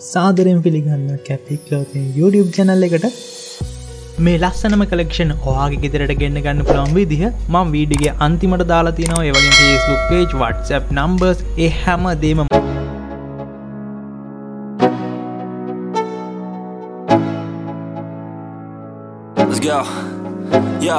සාදරෙන් පිළිගන්න කැපික්ලෝතින් YouTube channel එකට මේ ලස්සනම කලෙක්ෂන් ඔයාගේ ගෙදරට ගෙන්න්න ගන්න පුළන් විදිහ මං වීඩිගේ අන්තිමට දාලා තිනවා ඒවගේ Facebook පේජ් WhatsApp නම්බර්ස් ඒ හැම දේම Let's go. Yo.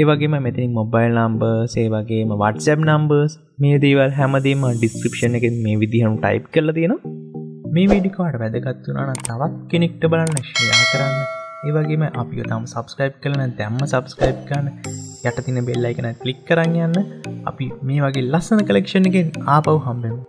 ඒවගේම මෙතින් මොබයිල් නම්බර් සේවගේම වටසැබ් නම්බර්ස් මේ දේවල් හැමදීම ඩිස්ක්‍රපෂන් එක මේ විදිහම ටයිප් කරල තියෙනවා. මේ විඩිකාට වැදගත් වුණන තවත් කෙනෙක්ට බලන්න ශයා කරන්න. ඒවගේම අපි තම් සබස්ක්‍රයිබ් කරන දැම්ම සබස්ක්‍රයිබ් කරන්න. යට තින බෙල්ලයිකන කලික් කරන්න යන්න. අපි මේ වගේ ලස්සන කලෙක්ෂණ එකෙන් ආපව් හම්බෙමු.